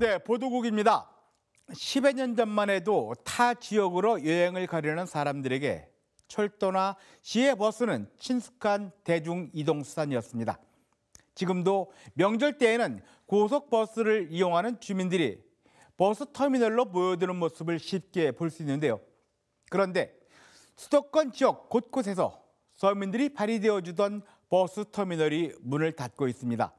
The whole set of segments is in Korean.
네, 보도국입니다. 10여 년 전만 해도 타 지역으로 여행을 가려는 사람들에게 철도나 시외 버스는 친숙한 대중 이동 수단이었습니다. 지금도 명절 때에는 고속버스를 이용하는 주민들이 버스 터미널로 모여드는 모습을 쉽게 볼 수 있는데요. 그런데 수도권 지역 곳곳에서 서민들이 발휘되어 주던 버스 터미널이 문을 닫고 있습니다.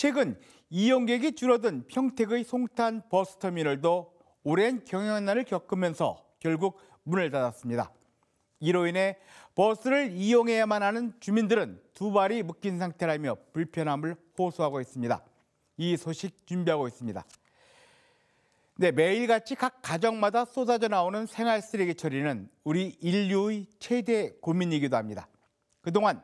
최근 이용객이 줄어든 평택의 송탄 버스터미널도 오랜 경영난을 겪으면서 결국 문을 닫았습니다. 이로 인해 버스를 이용해야만 하는 주민들은 두 발이 묶인 상태라며 불편함을 호소하고 있습니다. 이 소식 준비하고 있습니다. 네, 매일같이 각 가정마다 쏟아져 나오는 생활 쓰레기 처리는 우리 인류의 최대 고민이기도 합니다. 그동안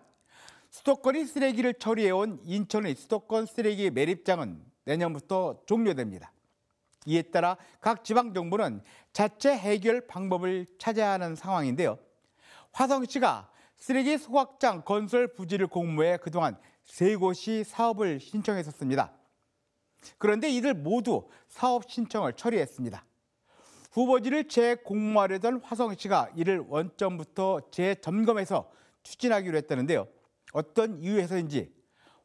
수도권이 쓰레기를 처리해온 인천의 수도권 쓰레기 매립장은 내년부터 종료됩니다. 이에 따라 각 지방정부는 자체 해결 방법을 찾아야 하는 상황인데요. 화성시가 쓰레기 소각장 건설 부지를 공모해 그동안 세 곳이 사업을 신청했었습니다. 그런데 이들 모두 사업 신청을 처리했습니다. 후보지를 재공모하려던 화성시가 이를 원점부터 재점검해서 추진하기로 했다는데요. 어떤 이유에서인지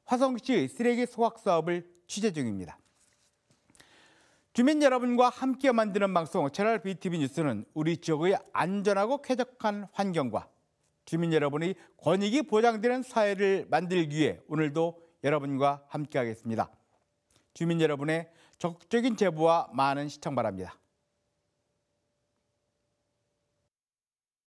화성시 쓰레기 소각 사업을 취재 중입니다. 주민 여러분과 함께 만드는 방송 채널 BTV 뉴스는 우리 지역의 안전하고 쾌적한 환경과 주민 여러분의 권익이 보장되는 사회를 만들기 위해 오늘도 여러분과 함께하겠습니다. 주민 여러분의 적극적인 제보와 많은 시청 바랍니다.